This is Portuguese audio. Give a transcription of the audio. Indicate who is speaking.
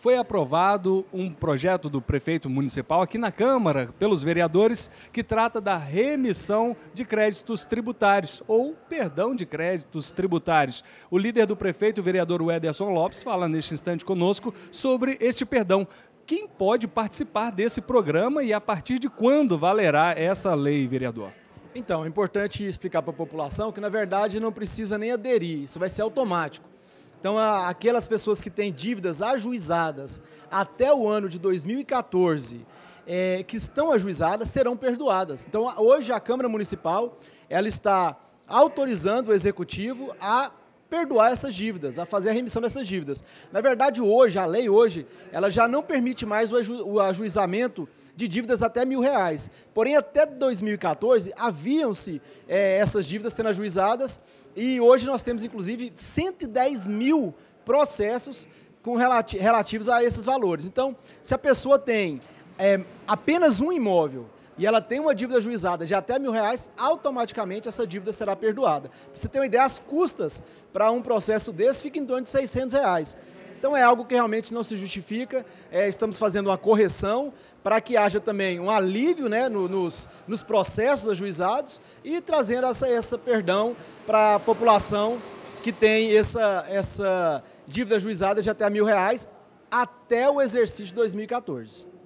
Speaker 1: foi aprovado um projeto do prefeito municipal aqui na Câmara, pelos vereadores, que trata da remissão de créditos tributários, ou perdão de créditos tributários. O líder do prefeito, o vereador Ederson Lopes, fala neste instante conosco sobre este perdão quem pode participar desse programa e a partir de quando valerá essa lei, vereador?
Speaker 2: Então, é importante explicar para a população que, na verdade, não precisa nem aderir, isso vai ser automático. Então, aquelas pessoas que têm dívidas ajuizadas até o ano de 2014, é, que estão ajuizadas, serão perdoadas. Então, hoje a Câmara Municipal ela está autorizando o Executivo a perdoar essas dívidas, a fazer a remissão dessas dívidas. Na verdade, hoje, a lei hoje, ela já não permite mais o, aju o ajuizamento de dívidas até mil reais. Porém, até 2014, haviam-se é, essas dívidas sendo ajuizadas e hoje nós temos, inclusive, 110 mil processos com relati relativos a esses valores. Então, se a pessoa tem é, apenas um imóvel e ela tem uma dívida juizada de até mil reais, automaticamente essa dívida será perdoada. Para você ter uma ideia, as custas para um processo desse ficam em torno de 600 reais. Então é algo que realmente não se justifica. É, estamos fazendo uma correção para que haja também um alívio né, no, nos, nos processos ajuizados e trazendo essa, essa perdão para a população que tem essa, essa dívida juizada de até mil reais até o exercício de 2014.